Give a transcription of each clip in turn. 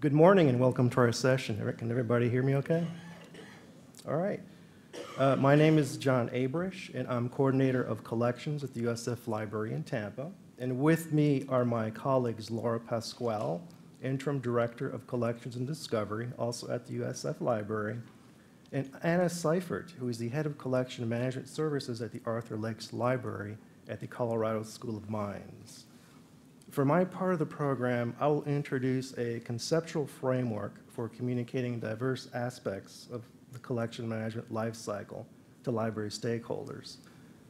Good morning and welcome to our session. Can everybody hear me okay? All right. Uh, my name is John Abresch, and I'm coordinator of collections at the USF Library in Tampa. And with me are my colleagues Laura Pascual, interim director of collections and discovery, also at the USF Library, and Anna Seiffert, who is the head of collection management services at the Arthur Lakes Library at the Colorado School of Mines. For my part of the program, I will introduce a conceptual framework for communicating diverse aspects of the collection management lifecycle to library stakeholders.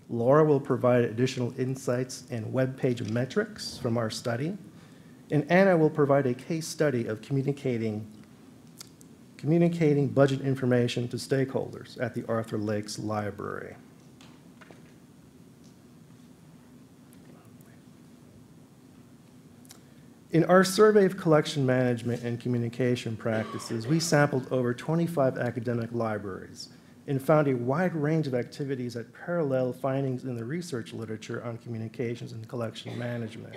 Laura will provide additional insights and web page metrics from our study, and Anna will provide a case study of communicating, communicating budget information to stakeholders at the Arthur Lakes Library. In our survey of collection management and communication practices, we sampled over 25 academic libraries and found a wide range of activities that parallel findings in the research literature on communications and collection management.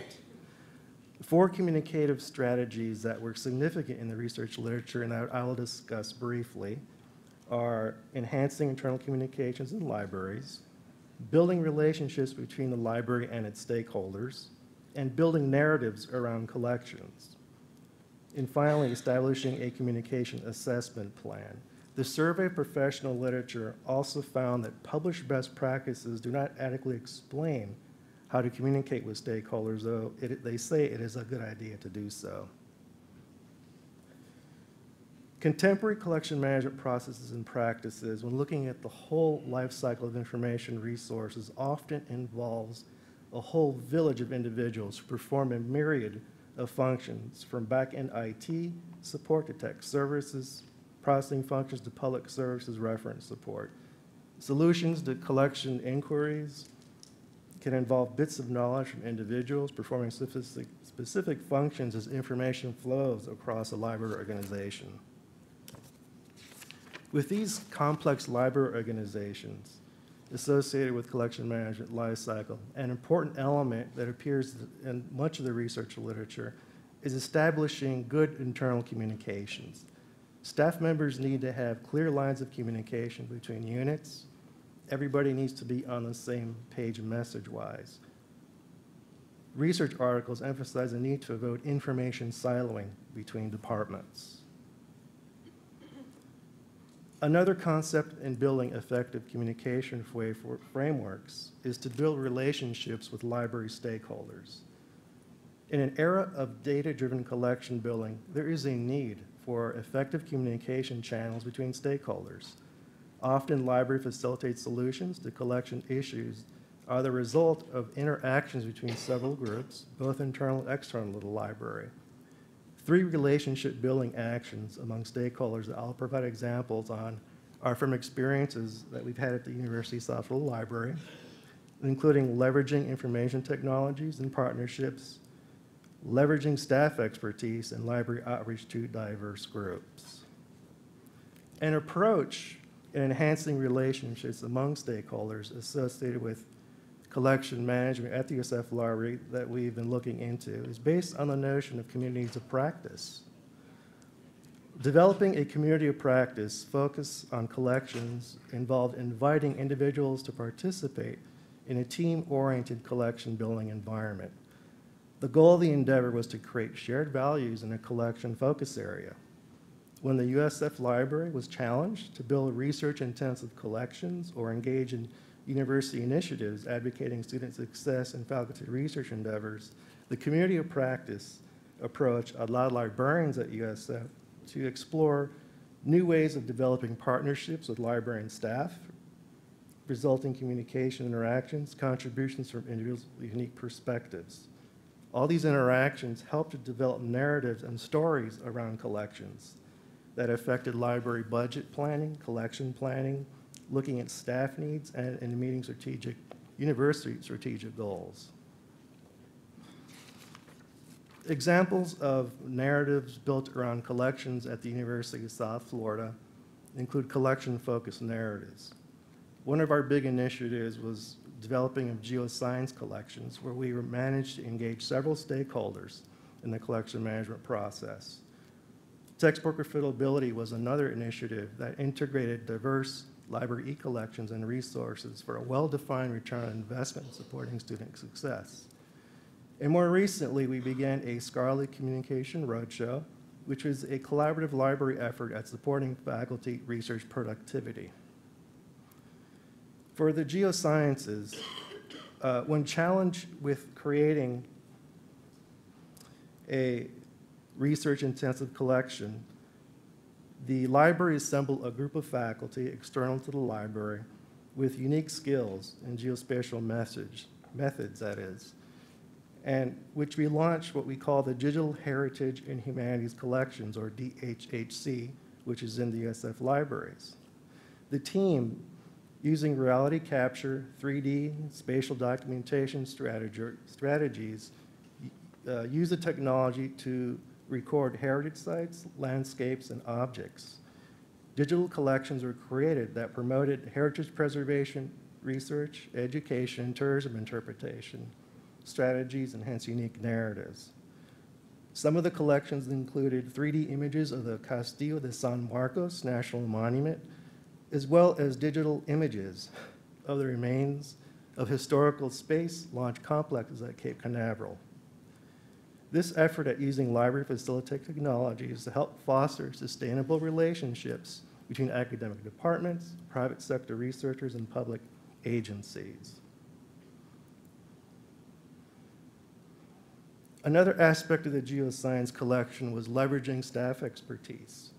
Four communicative strategies that were significant in the research literature and that I will discuss briefly are enhancing internal communications in libraries, building relationships between the library and its stakeholders, and building narratives around collections. And finally, establishing a communication assessment plan. The survey of professional literature also found that published best practices do not adequately explain how to communicate with stakeholders, though it, they say it is a good idea to do so. Contemporary collection management processes and practices, when looking at the whole life cycle of information resources, often involves a whole village of individuals who perform a myriad of functions from back-end IT support to tech services, processing functions to public services reference support. Solutions to collection inquiries can involve bits of knowledge from individuals performing specific, specific functions as information flows across a library organization. With these complex library organizations, associated with collection management lifecycle. An important element that appears in much of the research literature is establishing good internal communications. Staff members need to have clear lines of communication between units. Everybody needs to be on the same page message-wise. Research articles emphasize the need to avoid information siloing between departments. Another concept in building effective communication frameworks is to build relationships with library stakeholders. In an era of data-driven collection building, there is a need for effective communication channels between stakeholders. Often, library facilitates solutions to collection issues are the result of interactions between several groups, both internal and external to the library three relationship building actions among stakeholders that I'll provide examples on are from experiences that we've had at the University Florida Library, including leveraging information technologies and partnerships, leveraging staff expertise, and library outreach to diverse groups. An approach in enhancing relationships among stakeholders associated with collection management at the USF Library that we've been looking into is based on the notion of communities of practice. Developing a community of practice focused on collections involved inviting individuals to participate in a team-oriented collection building environment. The goal of the endeavor was to create shared values in a collection focus area. When the USF Library was challenged to build research-intensive collections or engage in university initiatives advocating student success and faculty research endeavors, the community of practice approach allowed librarians at USF to explore new ways of developing partnerships with librarian staff, resulting communication interactions, contributions from individuals with unique perspectives. All these interactions helped to develop narratives and stories around collections that affected library budget planning, collection planning, looking at staff needs and, and meeting strategic, university strategic goals. Examples of narratives built around collections at the University of South Florida include collection-focused narratives. One of our big initiatives was developing of geoscience collections where we managed to engage several stakeholders in the collection management process. Textbook affordability was another initiative that integrated diverse library e-collections and resources for a well-defined return on investment supporting student success. And more recently, we began a Scholarly Communication Roadshow, which is a collaborative library effort at supporting faculty research productivity. For the geosciences, uh, when challenged with creating a research-intensive collection, the library assembled a group of faculty external to the library with unique skills in geospatial message, methods, that is, and which we launched what we call the Digital Heritage and Humanities Collections, or DHHC, which is in the USF libraries. The team, using reality capture, 3D, spatial documentation strategy, strategies, uh, use the technology to record heritage sites, landscapes, and objects. Digital collections were created that promoted heritage preservation, research, education, tourism interpretation, strategies, and hence unique narratives. Some of the collections included 3D images of the Castillo de San Marcos National Monument, as well as digital images of the remains of historical space launch complexes at Cape Canaveral. This effort at using library facilitate technologies to help foster sustainable relationships between academic departments, private sector researchers, and public agencies. Another aspect of the geoscience collection was leveraging staff expertise.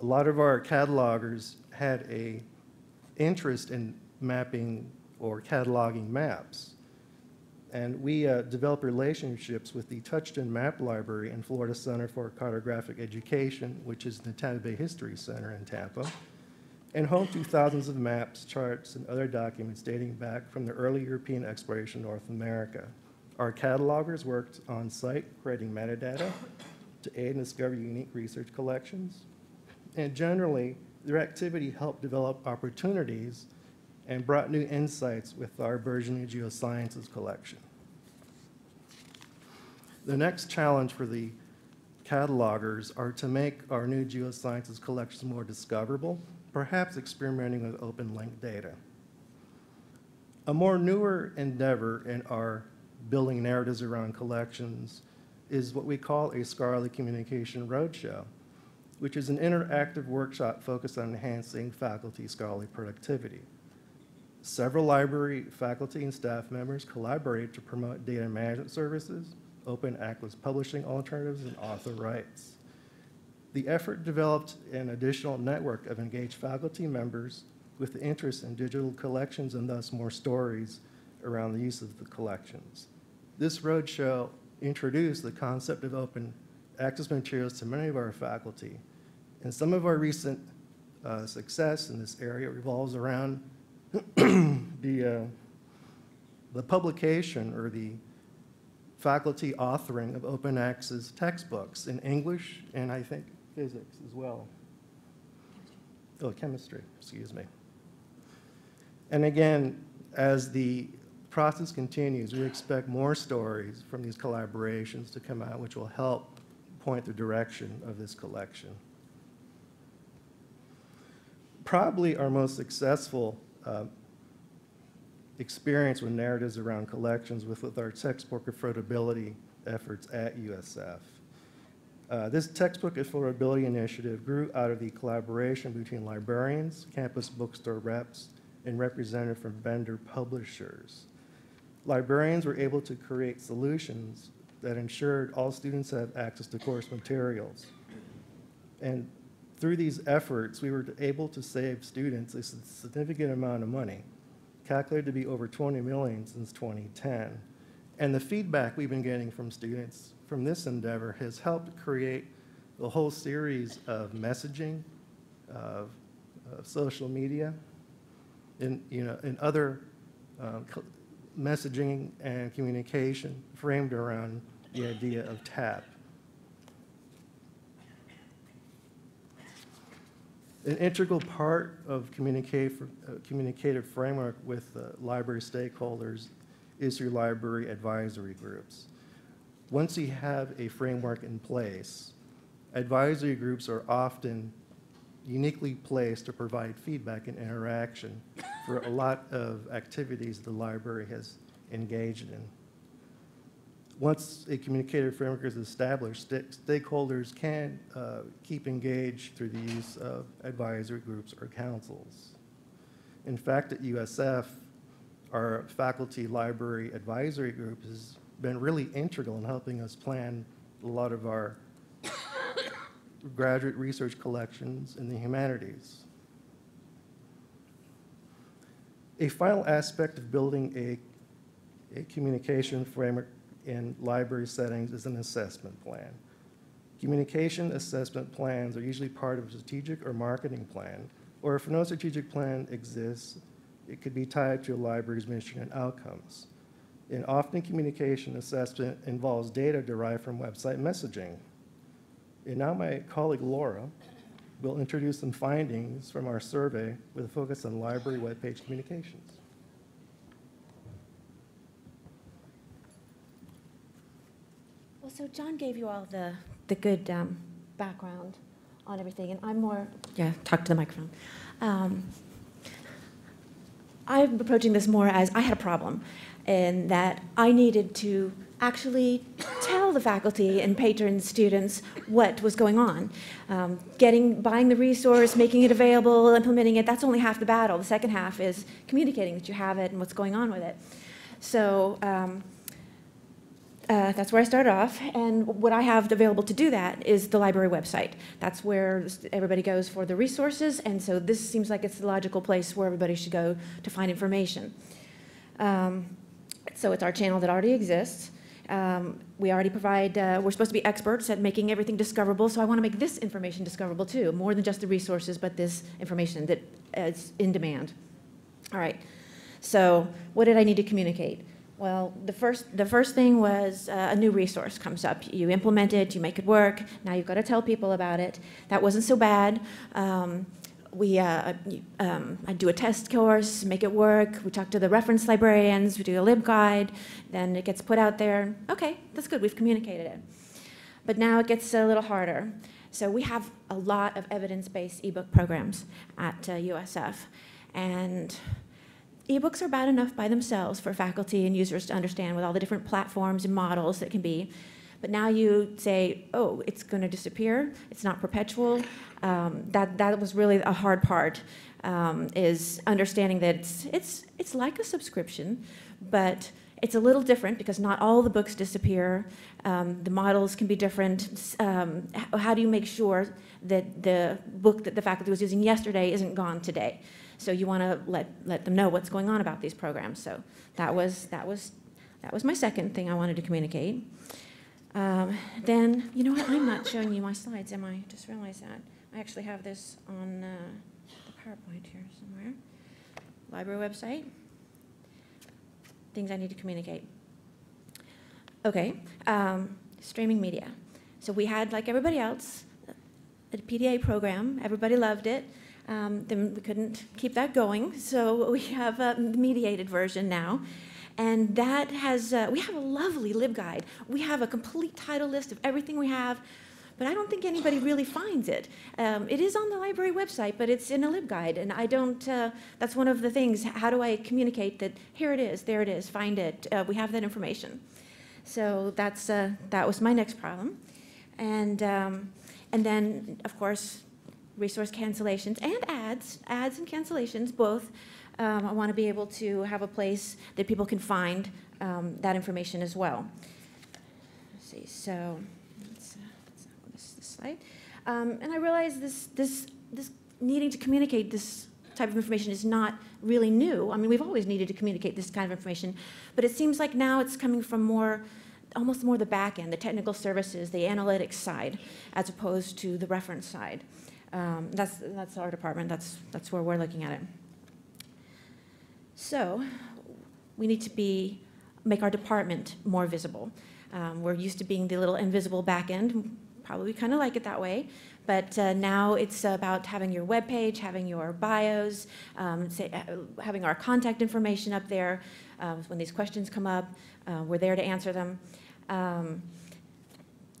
A lot of our catalogers had a interest in mapping or cataloging maps. And we uh, developed relationships with the Touchton Map Library and Florida Center for Cartographic Education, which is the Tampa Bay History Center in Tampa, and home to thousands of maps, charts, and other documents dating back from the early European exploration of North America. Our catalogers worked on site creating metadata to aid and discover unique research collections. And generally, their activity helped develop opportunities and brought new insights with our burgeoning geosciences collection. The next challenge for the catalogers are to make our new geosciences collections more discoverable, perhaps experimenting with open link data. A more newer endeavor in our building narratives around collections is what we call a scholarly communication roadshow, which is an interactive workshop focused on enhancing faculty scholarly productivity. Several library faculty and staff members collaborate to promote data management services, open access publishing alternatives, and author rights. The effort developed an additional network of engaged faculty members with interest in digital collections and thus more stories around the use of the collections. This roadshow introduced the concept of open access materials to many of our faculty. And some of our recent uh, success in this area revolves around the, uh, the publication or the faculty authoring of open access textbooks in English and I think physics as well. Oh, chemistry, excuse me. And again, as the process continues, we expect more stories from these collaborations to come out, which will help point the direction of this collection. Probably our most successful uh, experience with narratives around collections with, with our textbook affordability efforts at USF. Uh, this textbook affordability initiative grew out of the collaboration between librarians, campus bookstore reps, and representatives from vendor publishers librarians were able to create solutions that ensured all students have access to course materials. And through these efforts, we were able to save students a significant amount of money, calculated to be over 20 million since 2010. And the feedback we've been getting from students from this endeavor has helped create a whole series of messaging, of, of social media, and, you know, and other uh, messaging and communication framed around the idea of TAP. An integral part of communicative, framework with library stakeholders is your library advisory groups. Once you have a framework in place, advisory groups are often uniquely placed to provide feedback and interaction for a lot of activities the library has engaged in. Once a communicated framework is established, sta- stakeholders can uh, keep engaged through the use of advisory groups or councils. In fact, at USF, our faculty library advisory group has been really integral in helping us plan a lot of our graduate research collections in the humanities. A final aspect of building a, a communication framework in library settings is an assessment plan. Communication assessment plans are usually part of a strategic or marketing plan, or if no strategic plan exists, it could be tied to a library's mission and outcomes. And often communication assessment involves data derived from website messaging. And now my colleague Laura will introduce some findings from our survey with a focus on library webpage communications. So John gave you all the, the good um, background on everything, and I'm more, yeah, talk to the microphone. Um, I'm approaching this more as I had a problem, and that I needed to actually tell the faculty and patrons, students, what was going on. Um, getting, buying the resource, making it available, implementing it, that's only half the battle. The second half is communicating that you have it and what's going on with it. So, um, uh, that's where I started off, and what I have available to do that is the library website. That's where everybody goes for the resources, and so this seems like it's the logical place where everybody should go to find information. Um, so it's our channel that already exists. Um, we already provide, uh, we're supposed to be experts at making everything discoverable, so I want to make this information discoverable too, more than just the resources, but this information that is in demand. All right, so what did I need to communicate? Well, the first, the first thing was uh, a new resource comes up. You implement it, you make it work. Now you've got to tell people about it. That wasn't so bad. Um, we, uh, um, I do a test course, make it work. We talk to the reference librarians. We do a LibGuide. Then it gets put out there. Okay, that's good. We've communicated it. But now it gets a little harder. So we have a lot of evidence-based ebook programs at uh, USF, and ebooks are bad enough by themselves for faculty and users to understand with all the different platforms and models that can be. But now you say, oh, it's going to disappear. It's not perpetual. Um, that that was really a hard part. Um, is understanding that it's it's it's like a subscription, but it's a little different because not all the books disappear. Um, the models can be different. Um, how do you make sure that the book that the faculty was using yesterday isn't gone today? So you want to let, let them know what's going on about these programs. So that was, that was, that was my second thing I wanted to communicate. Um, then, you know what, I'm not showing you my slides, am I? Just realized that. I actually have this on uh, the PowerPoint here somewhere. Library website. Things I need to communicate. Okay, um, streaming media. So we had, like everybody else, a PDA program. Everybody loved it. Um, then we couldn't keep that going, so we have a mediated version now. And that has, uh, we have a lovely LibGuide. We have a complete title list of everything we have, but I don't think anybody really finds it. Um, it is on the library website, but it's in a LibGuide, and I don't, uh, that's one of the things, how do I communicate that here it is, there it is, find it, uh, we have that information. So that's, uh, that was my next problem. And, um, and then, of course, resource cancellations and ads, ads and cancellations, both. Um, I want to be able to have a place that people can find um, that information as well. Let's see, so let's, uh, this slide. Um, and I realize this, this, this needing to communicate this type of information is not really new. I mean, we've always needed to communicate this kind of information, but it seems like now it's coming from more almost more the back end, the technical services, the analytics side, as opposed to the reference side. Um, that's, that's our department. That's, that's where we're looking at it. So we need to be, make our department more visible. Um, we're used to being the little invisible back end, probably kind of like it that way. But uh, now it's about having your web page, having your bios, um, say, uh, having our contact information up there. Uh, when these questions come up, uh, we're there to answer them. Um,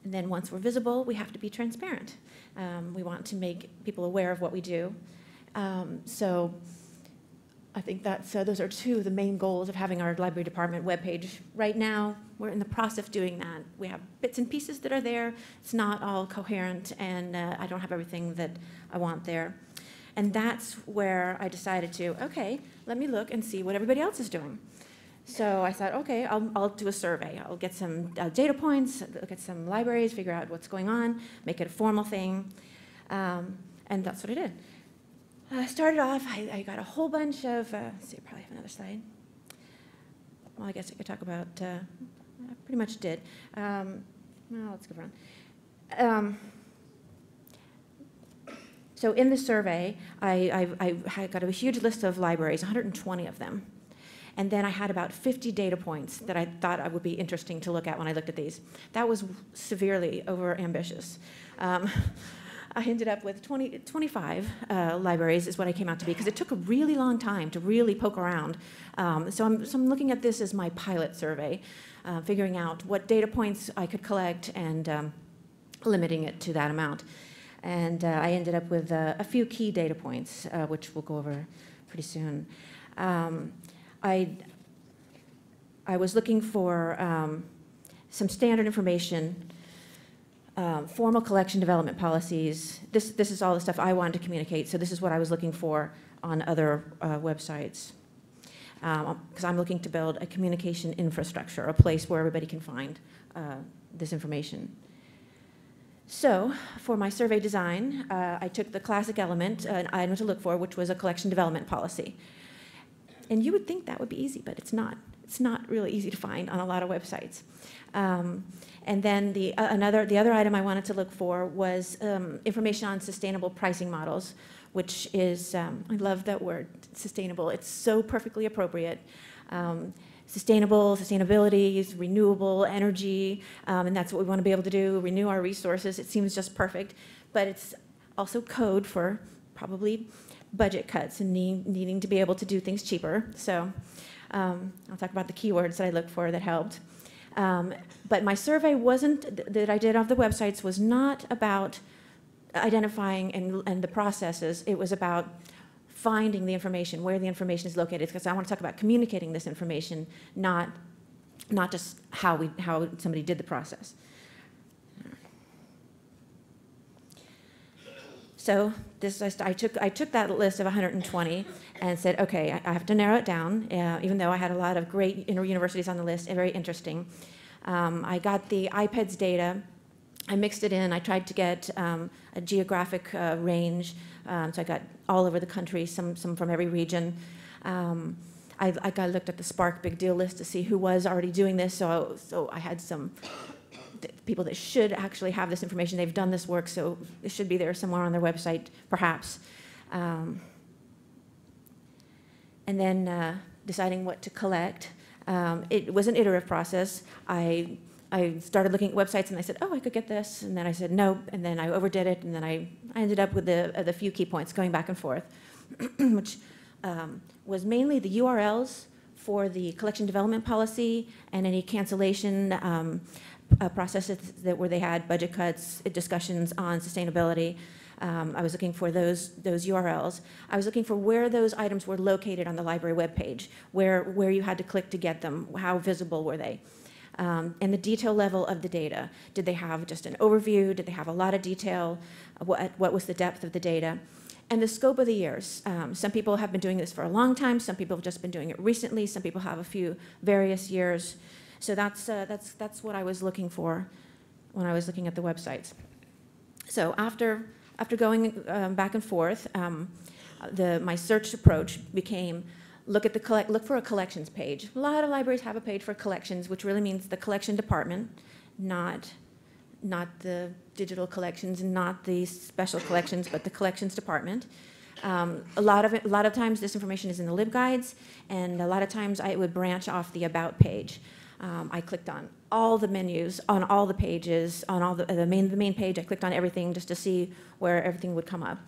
And then once we're visible, we have to be transparent. Um, we want to make people aware of what we do. Um, so I think that's, uh, those are two of the main goals of having our library department webpage. Right now, we're in the process of doing that. We have bits and pieces that are there. It's not all coherent, and uh, I don't have everything that I want there. And that's where I decided to, okay, let me look and see what everybody else is doing. So I thought, okay, I'll, I'll do a survey. I'll get some uh, data points, look at some libraries, figure out what's going on, make it a formal thing. Um, and that's what I did. I started off, I, I got a whole bunch of, uh, let's see, I probably have another slide. Well, I guess I could talk about, uh, I pretty much did. Um, well, let's go around. Um, so in the survey, I, I, I got a huge list of libraries, 120 of them. And then I had about 50 data points that I thought I would be interesting to look at when I looked at these. That was severely over ambitious. Um, I ended up with 20, 25 uh, libraries is what I came out to be because it took a really long time to really poke around. Um, so, I'm, so I'm looking at this as my pilot survey, uh, figuring out what data points I could collect and um, limiting it to that amount. And uh, I ended up with uh, a few key data points, uh, which we'll go over pretty soon. Um, I, I was looking for um, some standard information um, formal collection development policies. This, this is all the stuff I wanted to communicate, so this is what I was looking for on other uh, websites. Because um, I'm looking to build a communication infrastructure, a place where everybody can find uh, this information. So, for my survey design, uh, I took the classic element, uh, item to look for, which was a collection development policy. And you would think that would be easy, but it's not. It's not really easy to find on a lot of websites. Um, and then the, uh, another, the other item I wanted to look for was um, information on sustainable pricing models, which is, um, I love that word, sustainable. It's so perfectly appropriate. Um, sustainable, sustainability, is renewable energy, um, and that's what we want to be able to do, renew our resources. It seems just perfect, but it's also code for probably budget cuts and need, needing to be able to do things cheaper. So um, I'll talk about the keywords that I looked for that helped. Um, but my survey wasn't, that I did of the websites was not about identifying and, and the processes. It was about finding the information, where the information is located, because I want to talk about communicating this information, not, not just how, we, how somebody did the process. So this, I took, I took that list of 120 and said, okay, I have to narrow it down, uh, even though I had a lot of great universities on the list, very interesting. Um, I got the IPEDS data, I mixed it in, I tried to get um, a geographic uh, range, um, so I got all over the country, some, some from every region. Um, I, I looked at the SPARC Big Deal list to see who was already doing this, so, so I had some people that should actually have this information. They've done this work, so it should be there somewhere on their website, perhaps. Um, and then uh, deciding what to collect. Um, it was an iterative process. I, I started looking at websites and I said, oh, I could get this. And then I said, no. And then I overdid it. And then I, I ended up with the, uh, the few key points going back and forth, which um, was mainly the URLs for the collection development policy and any cancellation um, uh, processes that where they had budget cuts, discussions on sustainability. Um, I was looking for those, those URLs. I was looking for where those items were located on the library webpage, where, where you had to click to get them, how visible were they. Um, and the detail level of the data. Did they have just an overview? Did they have a lot of detail? What, what was the depth of the data? And the scope of the years. Um, some people have been doing this for a long time. Some people have just been doing it recently. Some people have a few various years. So that's, uh, that's, that's what I was looking for when I was looking at the websites. So after after going um, back and forth, um, the, my search approach became look at the collect, look for a collections page. A lot of libraries have a page for collections, which really means the collection department, not not the digital collections, and not the special collections, but the collections department. Um, a lot of it, a lot of times this information is in the LibGuides, and a lot of times I would branch off the about page. Um, I clicked on all the menus, on all the pages, on all the, the, main, the main page. I clicked on everything just to see where everything would come up.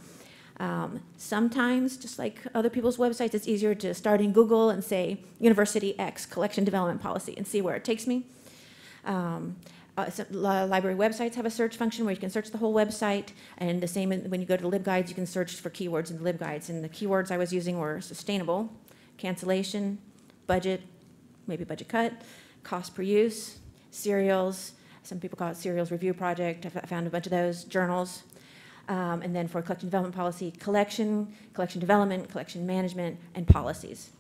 Um, sometimes, just like other people's websites, it's easier to start in Google and say University X collection development policy and see where it takes me. Um, uh, so li- library websites have a search function where you can search the whole website, and the same when you go to the LibGuides, you can search for keywords in the LibGuides. And the keywords I was using were sustainable, cancellation, budget, maybe budget cut, cost per use, serials, some people call it serials review project, I found a bunch of those, journals. Um, And then for collection development policy, collection, collection development, collection management, and policies.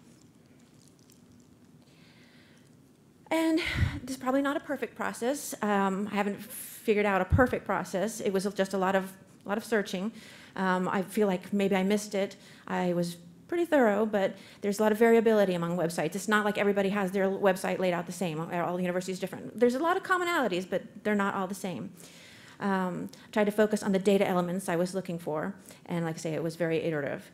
And this is probably not a perfect process. Um, I haven't figured out a perfect process. It was just a lot of, a lot of searching. Um, I feel like maybe I missed it. I was pretty thorough, but there's a lot of variability among websites. It's not like everybody has their website laid out the same. All the universities different. There's a lot of commonalities, but they're not all the same. Um, tried to focus on the data elements I was looking for, and like I say, it was very iterative.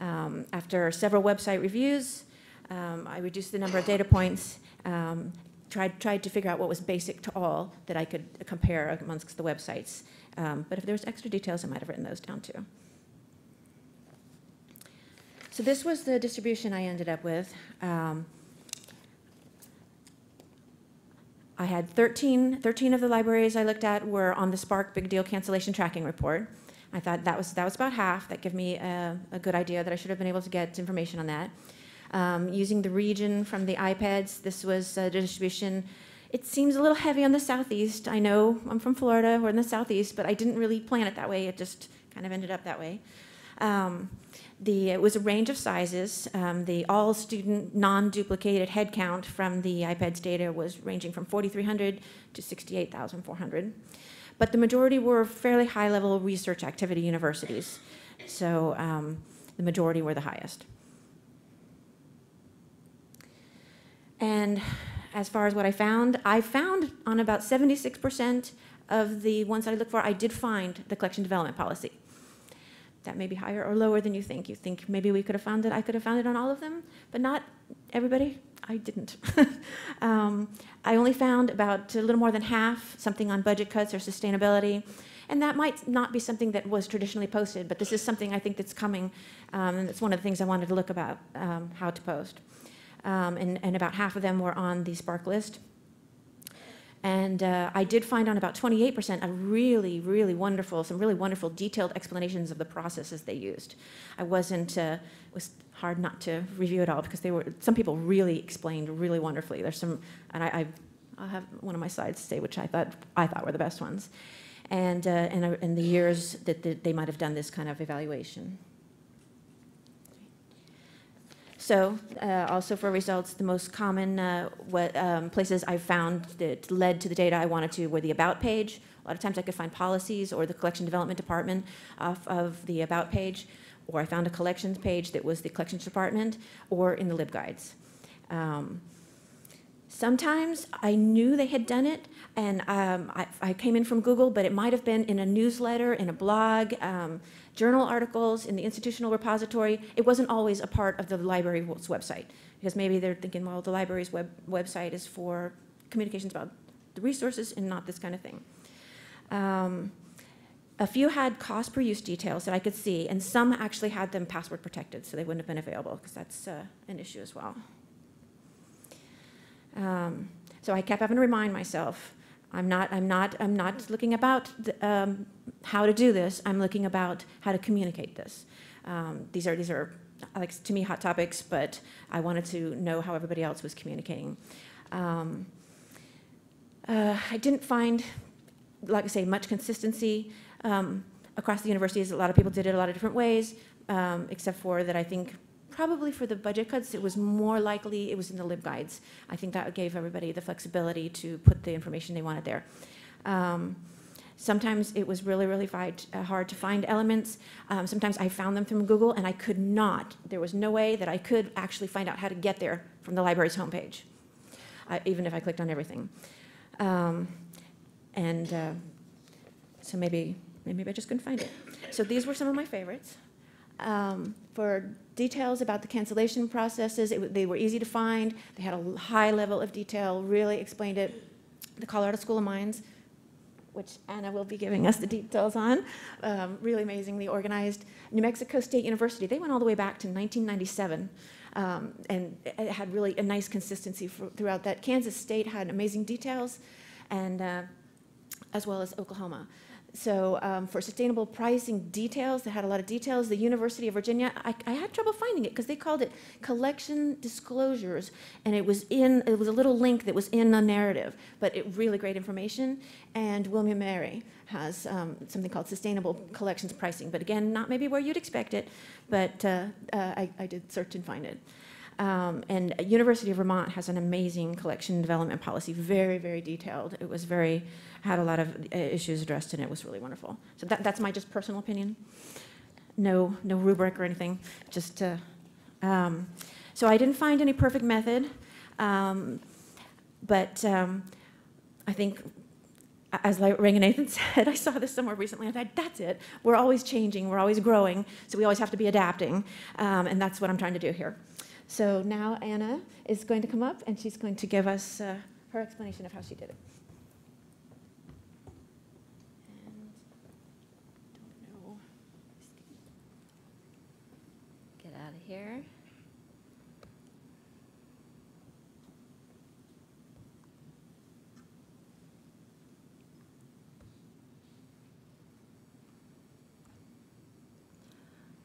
Um, after several website reviews, um, I reduced the number of data points, um, tried, tried to figure out what was basic to all that I could compare amongst the websites. Um, but if there was extra details, I might have written those down too. So this was the distribution I ended up with. Um, I had 13, 13 of the libraries I looked at were on the SPARC Big Deal Cancellation Tracking Report. I thought that was, that was about half. That gave me a, a good idea that I should have been able to get information on that. Um, using the region from the IPEDS, this was a distribution. It seems a little heavy on the southeast. I know I'm from Florida, we're in the southeast, but I didn't really plan it that way. It just kind of ended up that way. Um, the, it was a range of sizes. Um, the all student non-duplicated headcount from the IPEDS data was ranging from 4,300 to 68,400. But the majority were fairly high level research activity universities. So um, the majority were the highest. And as far as what I found, I found on about 76% of the ones that I looked for, I did find the collection development policy. That may be higher or lower than you think. You think maybe we could have found it, I could have found it on all of them, but not everybody. I didn't. um, I only found about a little more than half, something on budget cuts or sustainability. And that might not be something that was traditionally posted, but this is something I think that's coming, um, and it's one of the things I wanted to look about, um, how to post. Um, and, and about half of them were on the SPARC list. And uh, I did find on about 28% a really, really wonderful, some really wonderful detailed explanations of the processes they used. I wasn't, uh, it was hard not to review it all because they were, some people really explained really wonderfully. There's some, and I, I I'll have one of my slides say which I thought, I thought were the best ones. And, uh, uh, in the years that the, they might have done this kind of evaluation. So, uh, also for results, the most common uh, what, um, places I found that led to the data I wanted to were the About page. A lot of times I could find policies or the Collection Development Department off of the About page, or I found a collections page that was the Collections Department, or in the LibGuides. Um, Sometimes I knew they had done it, and um, I, I, came in from Google, but it might have been in a newsletter, in a blog, um, journal articles, in the institutional repository. It wasn't always a part of the library's website, because maybe they're thinking, well, the library's web, website is for communications about the resources and not this kind of thing. Um, a few had cost per use details that I could see, and some actually had them password protected, so they wouldn't have been available, because that's uh, an issue as well. Um, so I kept having to remind myself, I'm not, I'm not, I'm not looking about the, um, how to do this. I'm looking about how to communicate this. Um, these are, these are, like to me, hot topics, but I wanted to know how everybody else was communicating. Um, uh, I didn't find, like I say, much consistency um, across the universities. A lot of people did it a lot of different ways, um, except for that I think probably for the budget cuts, it was more likely it was in the LibGuides. I think that gave everybody the flexibility to put the information they wanted there. Um, sometimes it was really, really uh, hard to find elements. Um, sometimes I found them from Google and I could not. There was no way that I could actually find out how to get there from the library's homepage, uh, even if I clicked on everything. Um, and uh, so maybe, maybe I just couldn't find it. So these were some of my favorites. Um, for details about the cancellation processes, it, they were easy to find. They had a high level of detail, really explained it. The Colorado School of Mines, which Anna will be giving us the details on, um, really amazingly organized. New Mexico State University, they went all the way back to 1997. Um, and it had really a nice consistency for, throughout that. Kansas State had amazing details, and uh, as well as Oklahoma. So um, for sustainable pricing details, they had a lot of details. The University of Virginia, I, I had trouble finding it because they called it collection disclosures, and it was in it was a little link that was in the narrative, but it really great information. And William Mary has um, something called sustainable collections pricing, but again, not maybe where you'd expect it, but uh, uh, I, I did search and find it. Um, and University of Vermont has an amazing collection development policy, very, very detailed. It was very, had a lot of uh, issues addressed and it. Was really wonderful. So that, that's my just personal opinion. No, no rubric or anything, just, uh, um, so I didn't find any perfect method. Um, but um, I think, as Ranganathan said, I saw this somewhere recently. I thought, that's it. We're always changing, we're always growing, so we always have to be adapting. Um, and that's what I'm trying to do here. So now Anna is going to come up and she's going to give us uh, her explanation of how she did it. And don't know. Get out of here.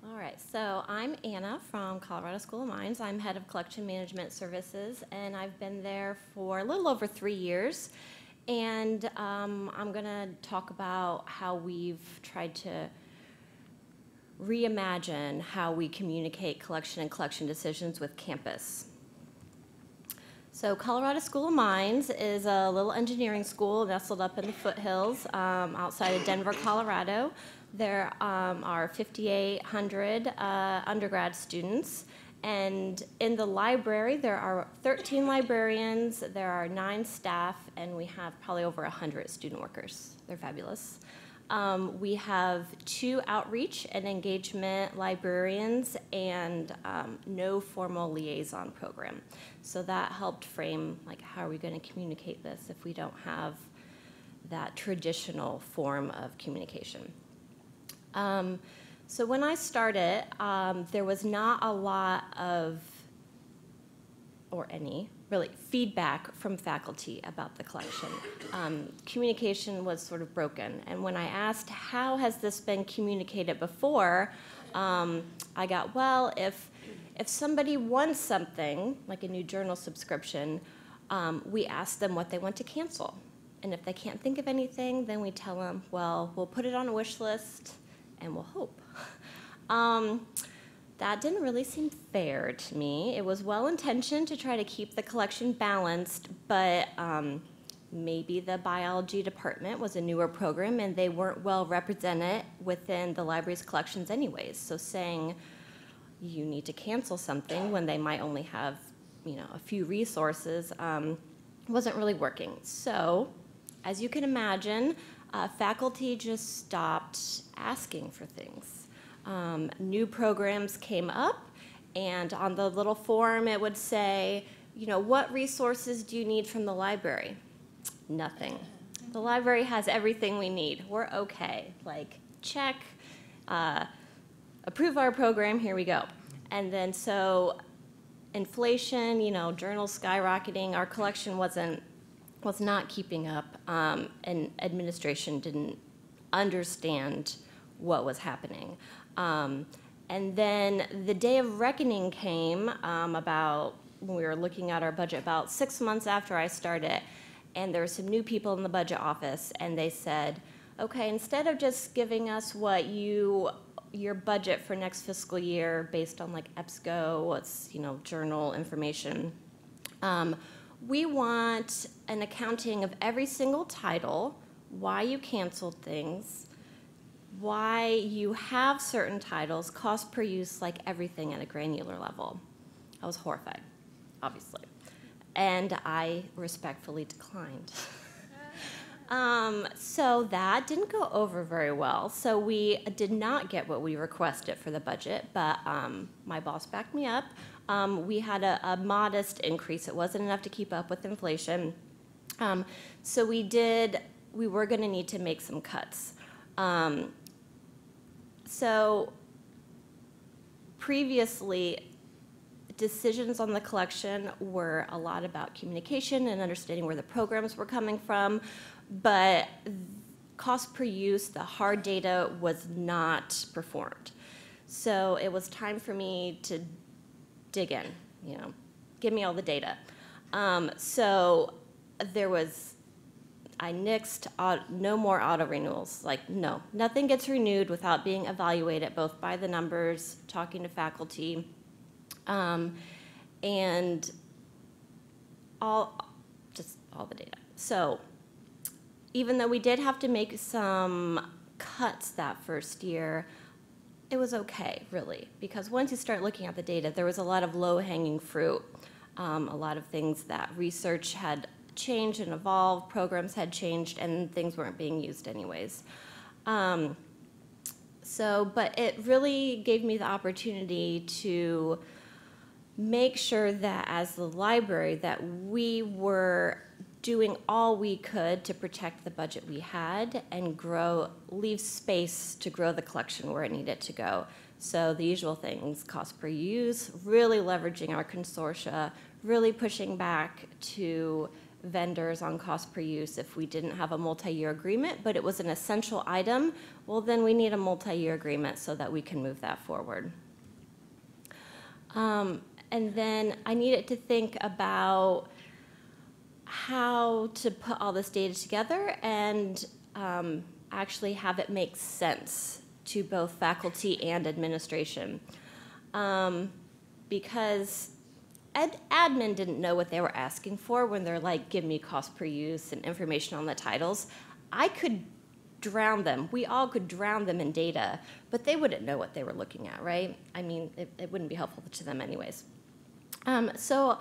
All right, so I'm Anna from Colorado School of Mines. I'm head of collection management services, and I've been there for a little over three years. And um, I'm going to talk about how we've tried to reimagine how we communicate collection and collection decisions with campus. So Colorado School of Mines is a little engineering school nestled up in the foothills um, outside of Denver, Colorado. There um, are 5,800 uh, undergrad students. And in the library, there are 13 librarians, there are nine staff, and we have probably over 100 student workers. They're fabulous. Um, we have two outreach and engagement librarians and um, no formal liaison program. So that helped frame like how are we going to communicate this if we don't have that traditional form of communication. Um, so when I started, um, there was not a lot of, or any, really, feedback from faculty about the collection. Um, communication was sort of broken. And when I asked, how has this been communicated before, um, I got, well, if, if somebody wants something, like a new journal subscription, um, we ask them what they want to cancel. And if they can't think of anything, then we tell them, well, we'll put it on a wish list and we'll hope. That didn't really seem fair to me. It was well intentioned to try to keep the collection balanced, but um, maybe the biology department was a newer program and they weren't well represented within the library's collections, anyways. So saying you need to cancel something when they might only have, you know, a few resources um, wasn't really working. So, as you can imagine, uh, faculty just stopped asking for things. Um, new programs came up, and on the little form it would say, you know, what resources do you need from the library? Nothing. The library has everything we need. We're okay. Like, check, uh, approve our program, here we go. And then so inflation, you know, journals skyrocketing, our collection wasn't was not keeping up, um, and administration didn't understand what was happening. Um, and then the day of reckoning came um, about when we were looking at our budget about six months after I started, and there were some new people in the budget office, and they said, okay, instead of just giving us what you your budget for next fiscal year based on like EBSCO, what's you know journal information. Um, we want an accounting of every single title, why you canceled things, why you have certain titles, cost per use, like everything at a granular level. I was horrified, obviously. And I respectfully declined. um, so that didn't go over very well. So we did not get what we requested for the budget, but um, my boss backed me up. Um, we had a, a, modest increase. It wasn't enough to keep up with inflation. Um, so we did, we were going to need to make some cuts. Um, so previously, decisions on the collection were a lot about communication and understanding where the programs were coming from, but cost per use, the hard data was not performed. So it was time for me to dig in, you know, give me all the data. Um, so there was, I nixed no more auto renewals. Like, no, nothing gets renewed without being evaluated both by the numbers, talking to faculty, um, and all, just all the data. So even though we did have to make some cuts that first year, it was okay, really, because once you start looking at the data, there was a lot of low-hanging fruit, um, a lot of things that research had changed and evolved, programs had changed, and things weren't being used anyways. Um, so, but it really gave me the opportunity to make sure that as the library that we were doing all we could to protect the budget we had and grow leave space to grow the collection where it needed to go so the usual things cost per use really leveraging our consortia really pushing back to vendors on cost per use if we didn't have a multi-year agreement but it was an essential item well then we need a multi-year agreement so that we can move that forward um, and then I needed to think about how to put all this data together and um, actually have it make sense to both faculty and administration. Um, because ed- admin didn't know what they were asking for when they're like, give me cost per use and information on the titles. I could drown them. We all could drown them in data, but they wouldn't know what they were looking at, right? I mean, it, it wouldn't be helpful to them anyways. Um, so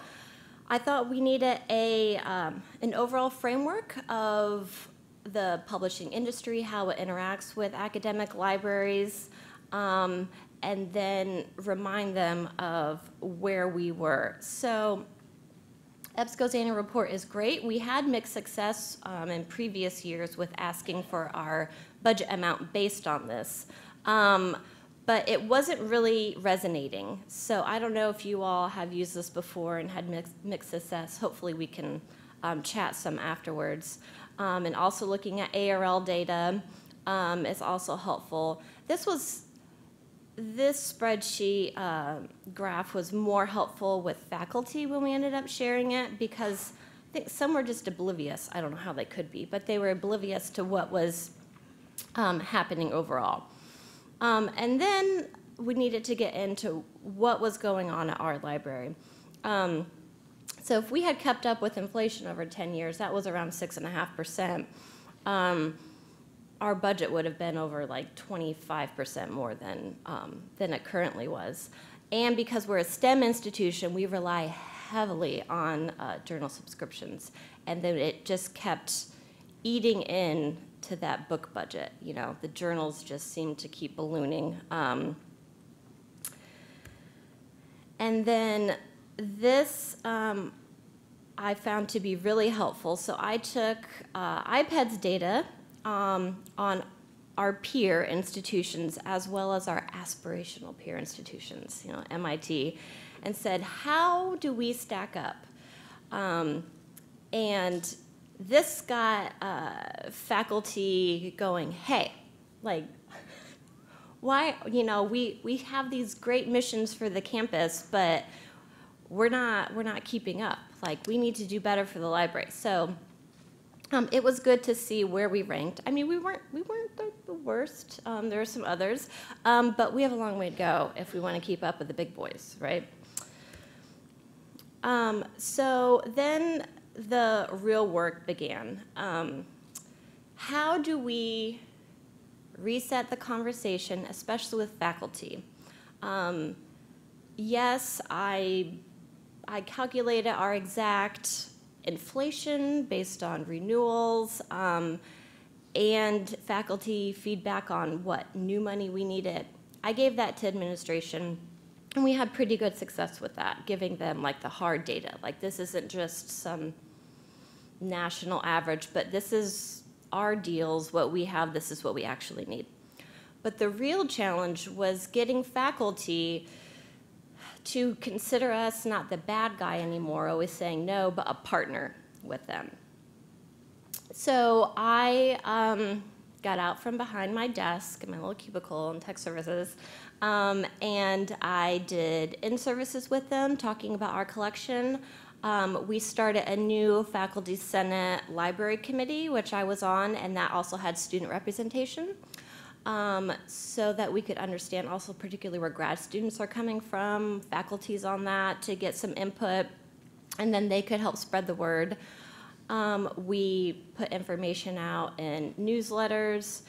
I thought we needed a, um, an overall framework of the publishing industry, how it interacts with academic libraries, um, and then remind them of where we were. So EBSCO's annual report is great. We had mixed success um, in previous years with asking for our budget amount based on this. Um, but it wasn't really resonating. So I don't know if you all have used this before and had mixed, mixed success. Hopefully we can um, chat some afterwards. Um, and also looking at ARL data um, is also helpful. This was this spreadsheet uh, graph was more helpful with faculty when we ended up sharing it because I think some were just oblivious. I don't know how they could be, but they were oblivious to what was um, happening overall. Um, and then we needed to get into what was going on at our library. Um, so if we had kept up with inflation over 10 years, that was around 6.5%. Our budget would have been over like 25% more than, um, than it currently was. And because we're a STEM institution, we rely heavily on uh, journal subscriptions. And then it just kept eating in to that book budget. You know, the journals just seemed to keep ballooning. Um, and then this um, I found to be really helpful. So I took uh, IPEDS data um, on our peer institutions as well as our aspirational peer institutions, you know, MIT, and said, how do we stack up? Um, and this got uh, faculty going, hey, like, why, you know, we, we have these great missions for the campus, but we're not, we're not keeping up. Like, we need to do better for the library. So um, it was good to see where we ranked. I mean, we weren't, we weren't the, worst. Um, there are some others, um, but we have a long way to go if we want to keep up with the big boys, right? Um, so then the real work began. Um, how do we reset the conversation, especially with faculty? Um, yes, I, I calculated our exact inflation based on renewals um, and faculty feedback on what new money we needed. I gave that to administration and we had pretty good success with that, giving them like the hard data. Like this isn't just some national average, but this is our deals, what we have, this is what we actually need. But the real challenge was getting faculty to consider us not the bad guy anymore, always saying no, but a partner with them. So I um, got out from behind my desk my little cubicle in tech services, um, and I did in services with them, talking about our collection. Um, we started a new faculty senate library committee, which I was on, and that also had student representation. Um, so that we could understand also particularly where grad students are coming from, faculties on that to get some input, and then they could help spread the word. Um, we put information out in newsletters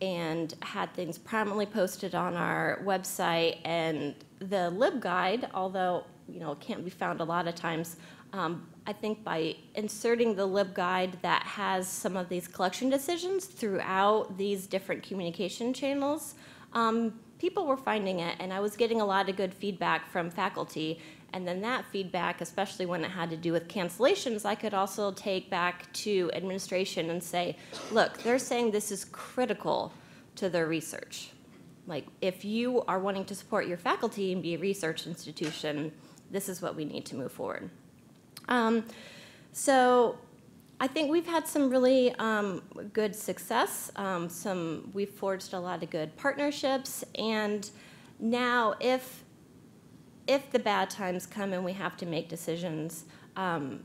and had things prominently posted on our website. And the LibGuide, although you know it can't be found a lot of times, um, I think by inserting the LibGuide that has some of these collection decisions throughout these different communication channels, um, people were finding it, and I was getting a lot of good feedback from faculty. And then that feedback, especially when it had to do with cancellations, I could also take back to administration and say, look, they're saying this is critical to their research. Like, if you are wanting to support your faculty and be a research institution, this is what we need to move forward. Um, so I think we've had some really um, good success. Um, some we've forged a lot of good partnerships, and now if if the bad times come and we have to make decisions, um,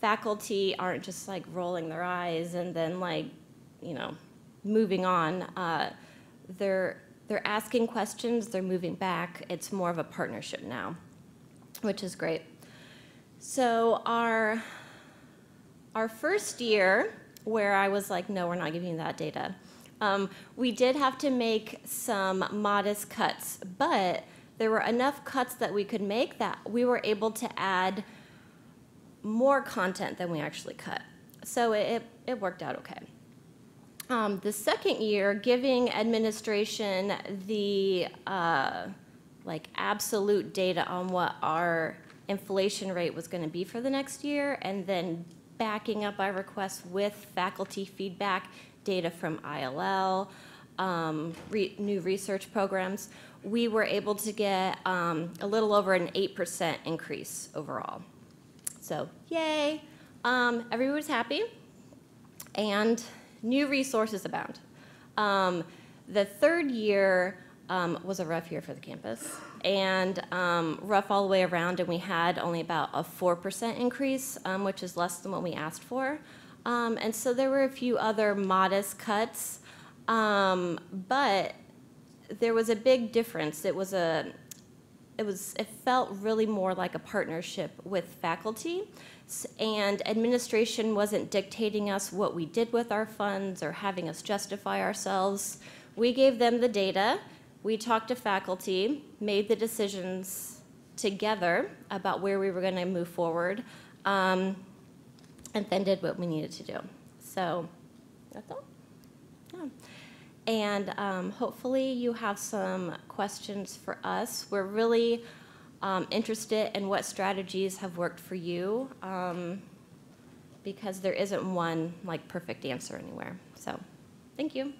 faculty aren't just like rolling their eyes and then like you know moving on. Uh, they're they're asking questions. They're moving back. It's more of a partnership now, which is great. So our our first year, where I was like, no, we're not giving you that data, um, we did have to make some modest cuts, but there were enough cuts that we could make that we were able to add more content than we actually cut. So it, it worked out okay. Um, the second year, giving administration the uh, like absolute data on what our inflation rate was going to be for the next year, and then backing up our requests with faculty feedback, data from ILL, um, re new research programs, we were able to get um, a little over an 8% increase overall. So, yay! Um, everyone was happy, and new resources abound. Um, the third year um, was a rough year for the campus, and um, rough all the way around, and we had only about a 4% increase, um, which is less than what we asked for. Um, and so there were a few other modest cuts, um, but there was a big difference. It was a it was it felt really more like a partnership with faculty and administration wasn't dictating us what we did with our funds or having us justify ourselves we gave them the data we talked to faculty made the decisions together about where we were going to move forward um, and then did what we needed to do so that's all yeah. And um, hopefully you have some questions for us. We're really um, interested in what strategies have worked for you um, because there isn't one like perfect answer anywhere. So thank you.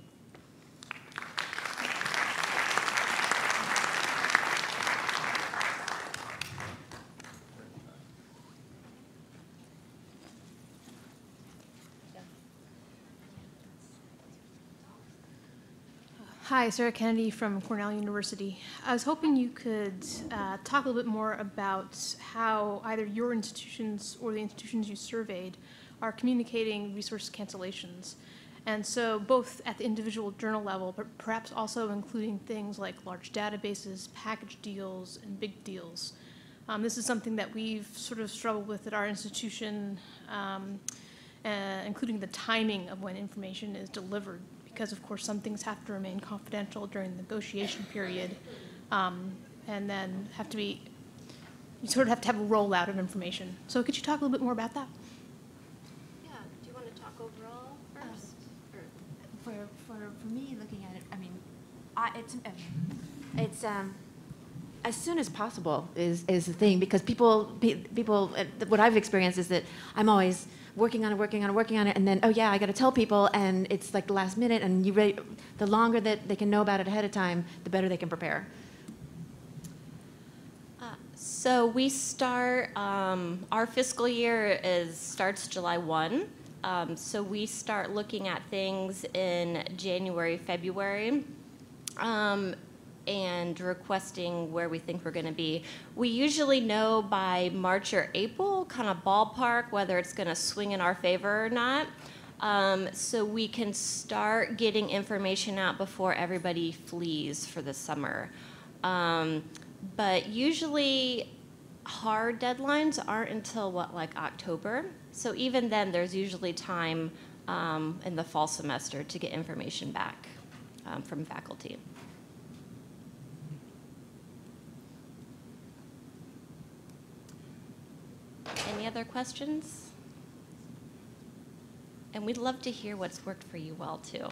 Hi, Sarah Kennedy from Cornell University. I was hoping you could uh, talk a little bit more about how either your institutions or the institutions you surveyed are communicating resource cancellations. And so, both at the individual journal level, but perhaps also including things like large databases, package deals, and big deals. Um, this is something that we've sort of struggled with at our institution, um, uh, including the timing of when information is delivered because of course some things have to remain confidential during the negotiation period um, and then have to be, you sort of have to have a rollout of information. So could you talk a little bit more about that? Yeah, do you want to talk overall first? For, for, for me, looking at it, I mean, I, it's, uh, it's, um, as soon as possible is, is the thing, because people, people, uh, what I've experienced is that I'm always working on it, working on it, working on it, and then, oh yeah, I gotta tell people, and it's like the last minute, and you the longer that they can know about it ahead of time, the better they can prepare. Uh, So we start, um, our fiscal year is, starts July 1. Um, so we start looking at things in January, February, um, and requesting where we think we're going to be. We usually know by March or April, kind of ballpark, whether it's going to swing in our favor or not. Um, so we can start getting information out before everybody flees for the summer. Um, but usually, hard deadlines aren't until what, like October? So even then, there's usually time um, in the fall semester to get information back um, from faculty. Other questions? And we'd love to hear what's worked for you well, too.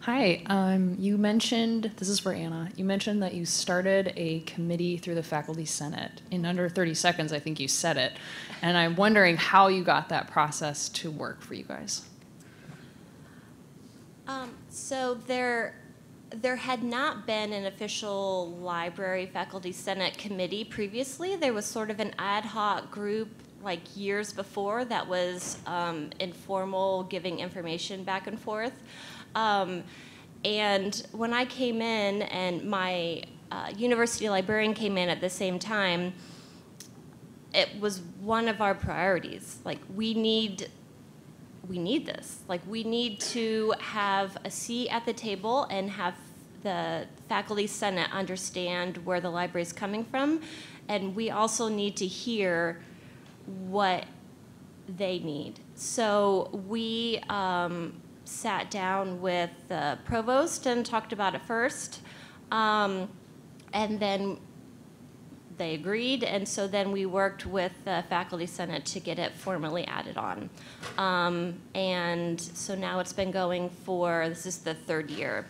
Hi, um, you mentioned, this is for Anna, you mentioned that you started a committee through the Faculty Senate. In under 30 seconds, I think you said it. And I'm wondering how you got that process to work for you guys. Um, so there, there had not been an official library faculty senate committee previously. There was sort of an ad hoc group like years before that was um, informal, giving information back and forth. Um, and when I came in, and my uh, university librarian came in at the same time, it was one of our priorities. Like we need we need this. Like, we need to have a seat at the table and have the faculty senate understand where the library is coming from. And we also need to hear what they need. So we um, sat down with the provost and talked about it first. Um, and then they agreed, and so then we worked with the faculty senate to get it formally added on. Um, and so now it's been going for this is the third year,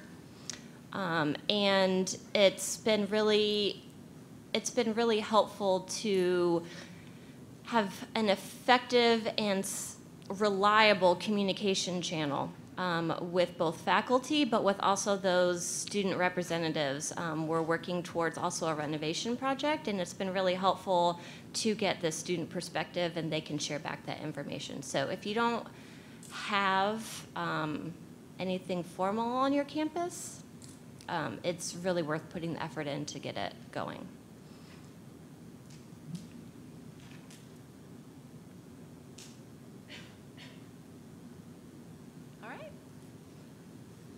um, and it's been really, it's been really helpful to have an effective and reliable communication channel um, with both faculty, but with also those student representatives. Um, we're working towards also a renovation project, and it's been really helpful to get the student perspective, and they can share back that information. So if you don't have um, anything formal on your campus, um, it's really worth putting the effort in to get it going. All right.